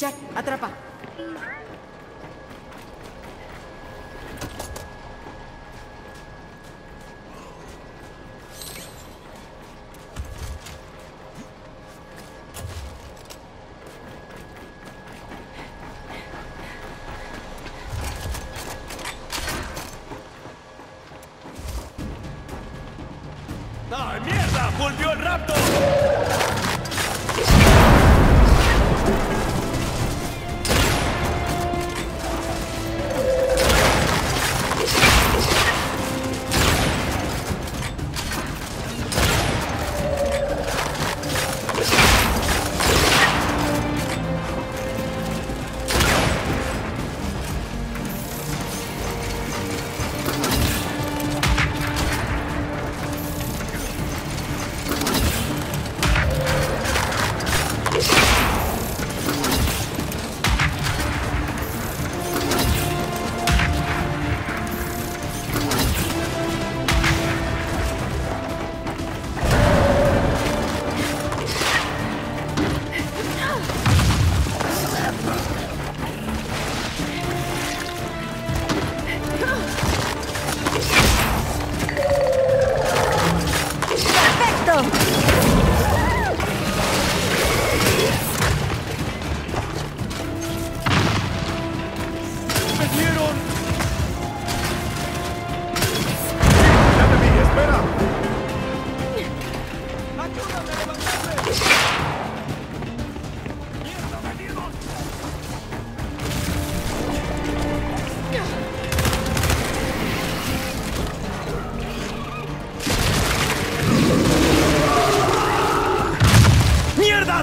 Jack, atrapa. ¡Ah, mierda! ¡Volvió el rapto!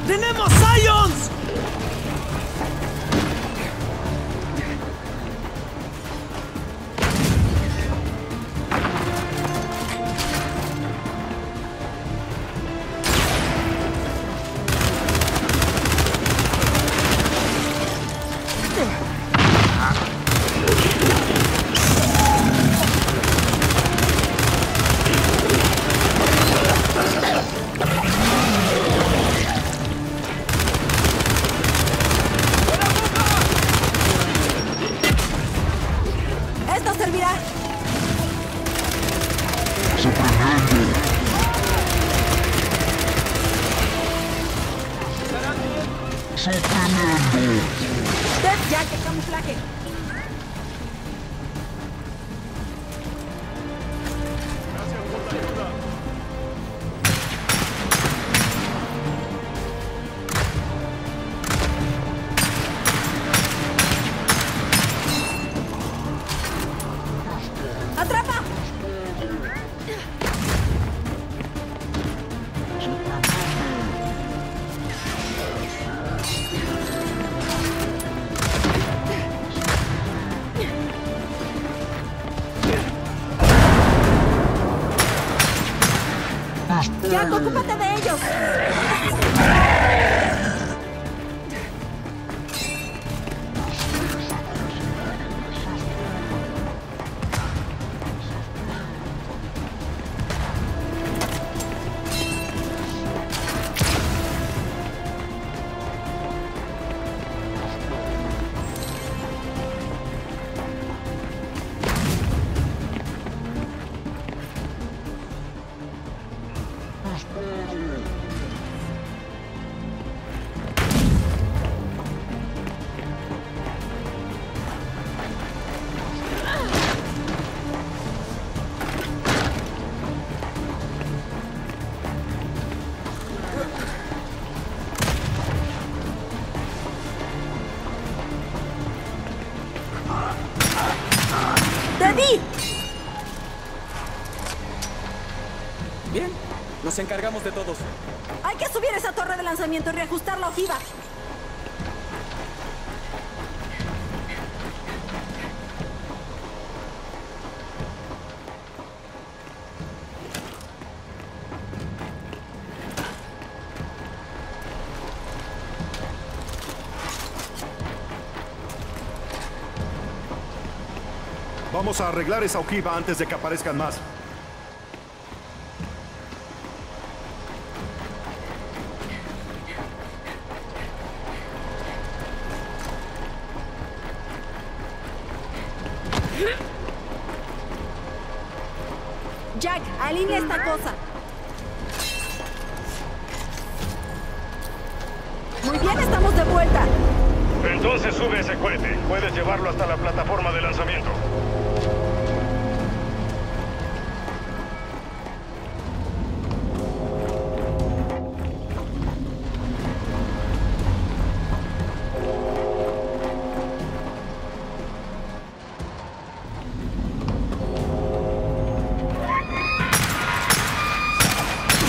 ¡Tenemos ¡Death Jack de camuflaje! Jack, ocúpate de ellos. ¡Te Bien, nos encargamos de todos. Hay que subir esa torre de lanzamiento y reajustar la ojiva. Vamos a arreglar esa ojiva antes de que aparezcan más. Jack, alinea esta cosa. Muy bien, estamos de vuelta. Entonces sube ese cohete. Puedes llevarlo hasta la plataforma de lanzamiento.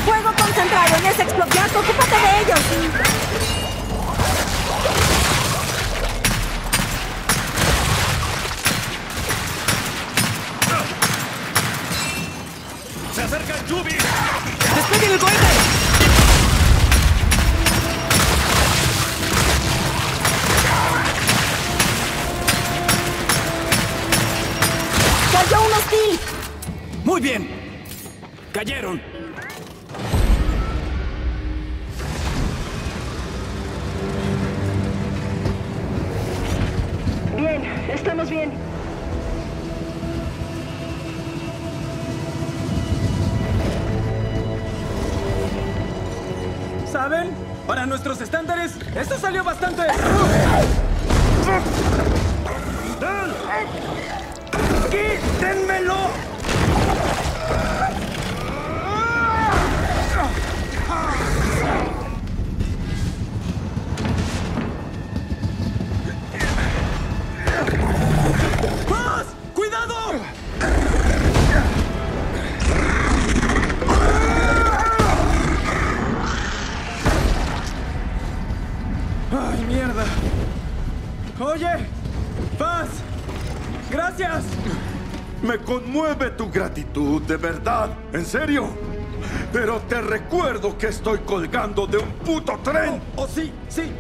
Fuego concentrado en ese explosión. Ocúpate de ellos. ¡Se acerca Yubi! ¡Despeguen el cohete! Cayó un hostil. Muy bien. Cayeron. Bien, estamos bien. ¿Saben? Para nuestros estándares, esto salió bastante... ¡Quítenmelo! ¡Ay, mierda! Oye, Paz, gracias. Me conmueve tu gratitud, de verdad, en serio. Pero te recuerdo que estoy colgando de un puto tren. Oh, sí, sí.